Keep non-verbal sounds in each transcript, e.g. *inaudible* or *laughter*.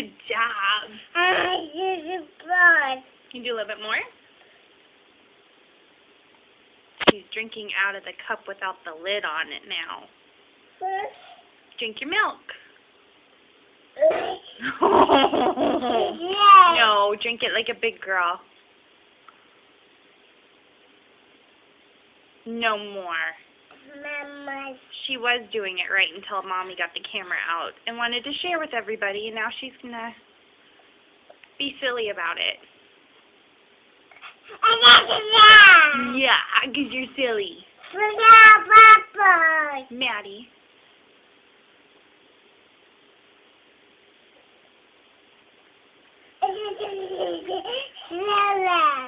job. I just brought. Can you do a little bit more? She's drinking out of the cup without the lid on it now. Drink your milk. *laughs* no, drink it like a big girl. No more. Mama. She was doing it right until mommy got the camera out and wanted to share with everybody, and now she's gonna be silly about it. Yeah, because you're silly. Maddie. *laughs*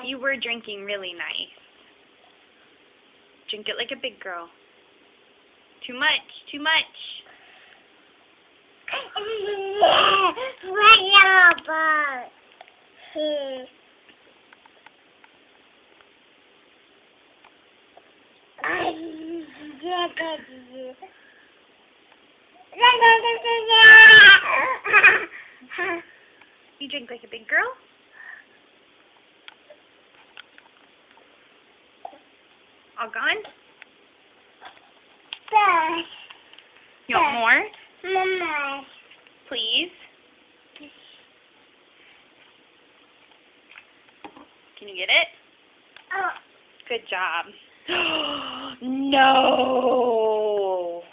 You were drinking really nice. Drink it like a big girl. Too much, too much. You drink like a big girl? All gone? You want more? Mama. Please? Can you get it? Oh. Good job. *gasps* no! *laughs*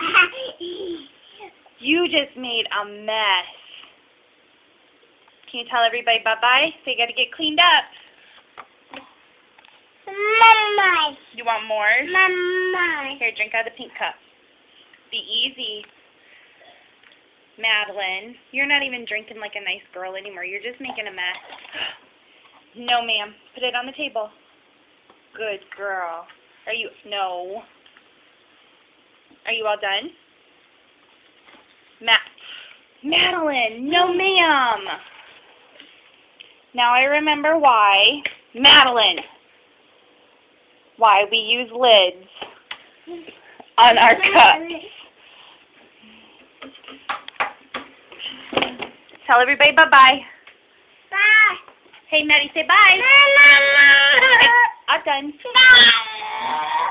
You just made a mess. Can you tell everybody bye-bye? They gotta get cleaned up. Mama. You want more? Mama. Here, drink out of the pink cup. Be easy. Madeline, you're not even drinking like a nice girl anymore. You're just making a mess. *gasps* No, ma'am. Put it on the table. Good girl. Are you... No. Are you all done? Ma... Madeline, no, ma'am. Now I remember why. Madeline. Why we use lids on our *laughs* cups. Tell everybody bye-bye. Bye. Hey, Maddie, say bye. Bye. I'm done. Bye.